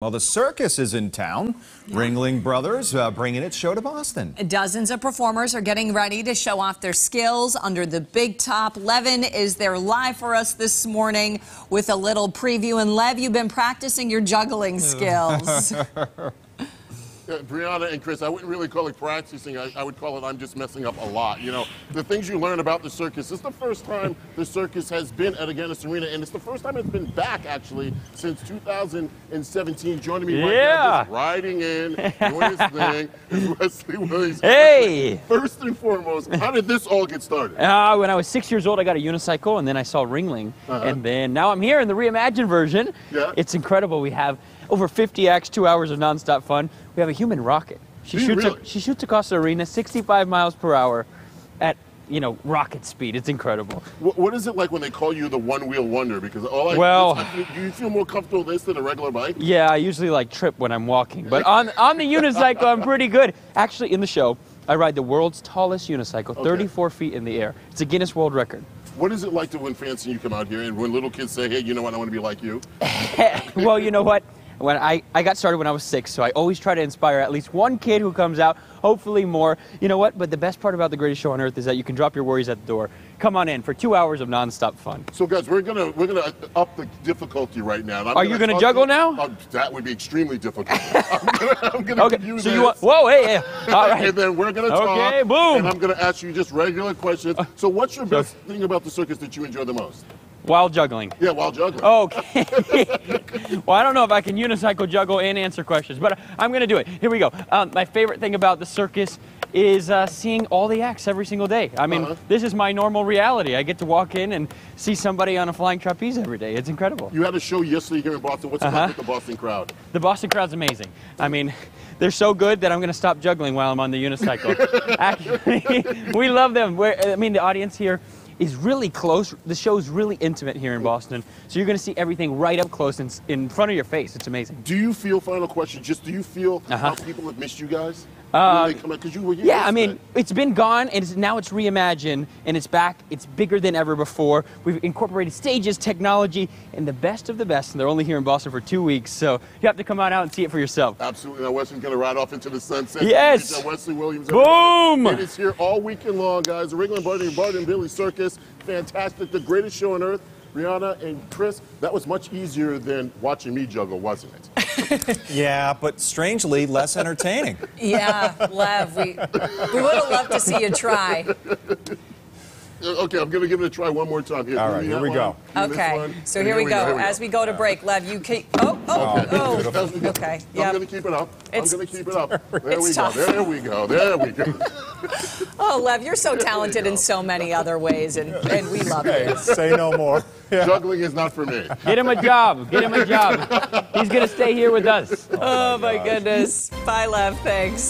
Well, the circus is in town. Ringling Brothers uh, bringing its show to Boston. Dozens of performers are getting ready to show off their skills under the big top. Levan is there live for us this morning with a little preview. And Lev, you've been practicing your juggling skills. Uh, Brianna and Chris, I wouldn't really call it practicing. I, I, would call it I'm just messing up a lot. You know, the things you learn about the circus. It's the first time the circus has been at Agganis Arena, and it's the first time it's been back, actually, since 2017. Joining me right yeah. now, just riding in, doing his thing, is Wesley Williams. Hey! First and foremost, how did this all get started? Uh, when I was six years old, I got a unicycle, and then I saw Ringling. Uh -huh. And then now I'm here in the reimagined version. Yeah. It's incredible. We have over 50 acts, two hours of nonstop fun. We have a human rocket. She shoots. Really? A, she shoots across the arena, 65 miles per hour, at you know rocket speed. It's incredible. What, what is it like when they call you the one-wheel wonder? Because all I well, do you feel more comfortable with this than a regular bike? Yeah, I usually like trip when I'm walking, but on on the unicycle I'm pretty good. Actually, in the show, I ride the world's tallest unicycle, okay. 34 feet in the air. It's a Guinness World Record. What is it like to win fans see you come out here and when little kids say, hey, you know what, I want to be like you? well, you know what? When I, I got started when I was six, so I always try to inspire at least one kid who comes out, hopefully more. You know what? But the best part about the greatest show on earth is that you can drop your worries at the door. Come on in for two hours of nonstop fun. So guys, we're gonna we're gonna up the difficulty right now. Are gonna you gonna juggle to, now? Uh, that would be extremely difficult. I'm gonna, I'm gonna okay. so this. you want? Whoa, hey, hey. all right. and then we're gonna talk. Okay, boom. And I'm gonna ask you just regular questions. So what's your best thing about the circus that you enjoy the most? While juggling. Yeah, while juggling. Okay. well, I don't know if I can unicycle juggle and answer questions, but I'm going to do it. Here we go. Um, my favorite thing about the circus is uh, seeing all the acts every single day. I mean, uh -huh. this is my normal reality. I get to walk in and see somebody on a flying trapeze every day. It's incredible. You had a show yesterday here in Boston. What's uh -huh. the Boston crowd? The Boston crowd's amazing. I mean, they're so good that I'm going to stop juggling while I'm on the unicycle. Actually, we love them. We're, I mean, the audience here is really close. The show is really intimate here in Boston. So you're going to see everything right up close and in front of your face. It's amazing. Do you feel, final question, just do you feel uh -huh. how people have missed you guys? Uh, you yeah, I mean, it's been gone, and it's, now it's reimagined, and it's back. It's bigger than ever before. We've incorporated stages, technology, and the best of the best. And they're only here in Boston for two weeks, so you have to come on out and see it for yourself. Absolutely. Now, Wesley's going to ride off into the sunset. Yes. Wesley Williams. Boom. It is here all weekend long, guys. The Ringling Barnum, Barnum Bailey Circus. Fantastic. The greatest show on earth. Brianna and Chris, that was much easier than watching me juggle, wasn't it? yeah, but strangely less entertaining. yeah, Lev, we, we would have loved to see you try. Uh, okay, I'm going to give it a try one more time. Here, All right, here we go. Okay, so here, here, we go. go. As we go to break, Lev, you keep. Oh, oh, oh. oh. Okay, yeah. I'm going to keep it up. It's, I'm going to keep it up. There we tough. go. There we go. There we go. oh, Lev, you're so talented in so many other ways, and, and we love hey, you. Say no more. Yeah. Juggling is not for me. Get him a job. Get him a job. He's going to stay here with us. Oh, oh my goodness. Bye, Lev. Thanks.